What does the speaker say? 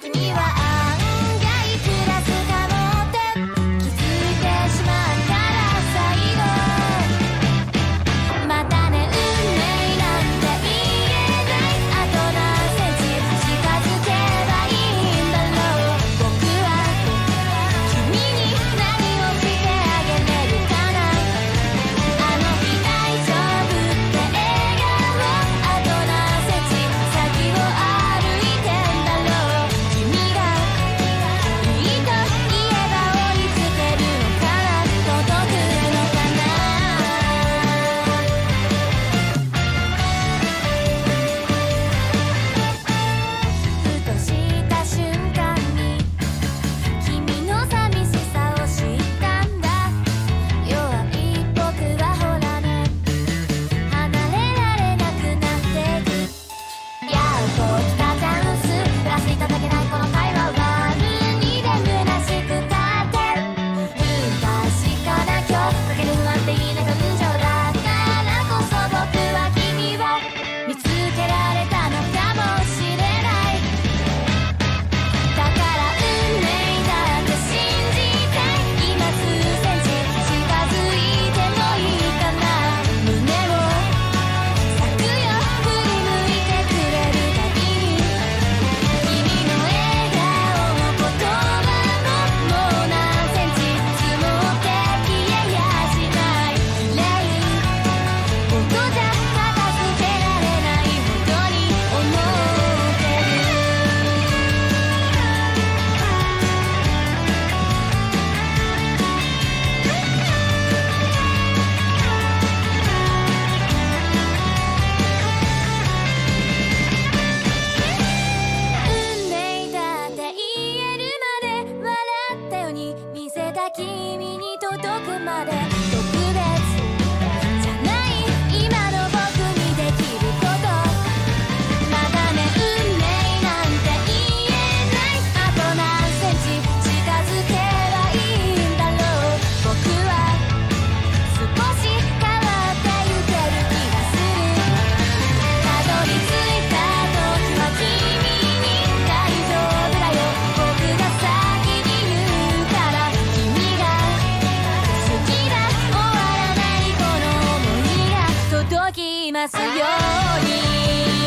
先には見せた君に届くまでりますように。